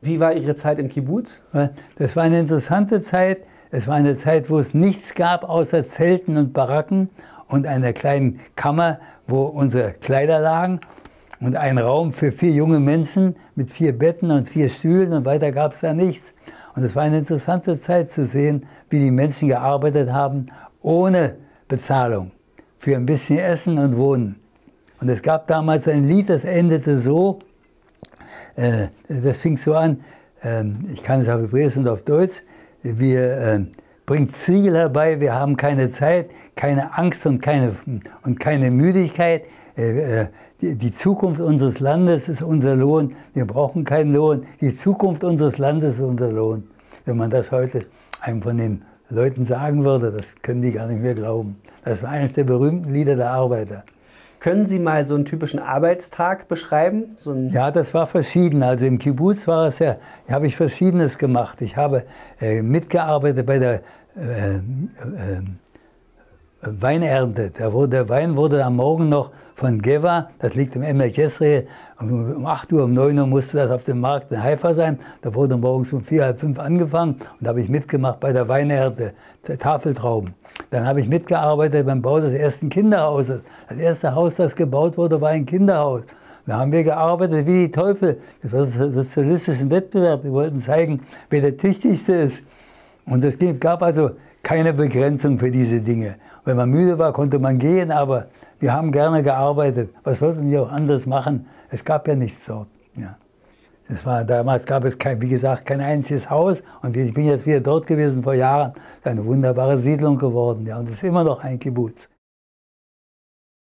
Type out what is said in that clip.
Wie war Ihre Zeit im Kibbutz? Das war eine interessante Zeit. Es war eine Zeit, wo es nichts gab außer Zelten und Baracken und einer kleinen Kammer, wo unsere Kleider lagen und ein Raum für vier junge Menschen mit vier Betten und vier Stühlen und weiter gab es da nichts. Und es war eine interessante Zeit zu sehen, wie die Menschen gearbeitet haben, ohne Bezahlung, für ein bisschen Essen und Wohnen. Und es gab damals ein Lied, das endete so, äh, das fing so an, äh, ich kann es auf Hebräisch und auf Deutsch, wir äh, bringt Ziegel herbei, wir haben keine Zeit, keine Angst und keine, und keine Müdigkeit. Äh, äh, die, die Zukunft unseres Landes ist unser Lohn, wir brauchen keinen Lohn. Die Zukunft unseres Landes ist unser Lohn. Wenn man das heute einem von den Leuten sagen würde, das können die gar nicht mehr glauben. Das war eines der berühmten Lieder der Arbeiter. Können Sie mal so einen typischen Arbeitstag beschreiben? So ja, das war verschieden. Also im Kibbutz war es ja, habe ich Verschiedenes gemacht. Ich habe äh, mitgearbeitet bei der äh, äh, Weinernte. Der, der, Wein wurde am Morgen noch von Geva, das liegt im Emek Yesreel, um 8 Uhr, um 9 Uhr musste das auf dem Markt in Haifa sein. Da wurde morgens um 4, halb 5 angefangen und da habe ich mitgemacht bei der Weinernte, der Tafeltrauben. Dann habe ich mitgearbeitet beim Bau des ersten Kinderhauses. Das erste Haus, das gebaut wurde, war ein Kinderhaus. Da haben wir gearbeitet wie die Teufel. Das war ein sozialistischen Wettbewerb. Wir wollten zeigen, wer der Tüchtigste ist. Und es gab also keine Begrenzung für diese Dinge. Wenn man müde war, konnte man gehen, aber wir haben gerne gearbeitet. Was wollten wir auch anders machen? Es gab ja nichts dort. Ja. Es war, damals gab es, kein, wie gesagt, kein einziges Haus. Und ich bin jetzt wieder dort gewesen vor Jahren. Eine wunderbare Siedlung geworden. Ja, und es ist immer noch ein Kibbutz.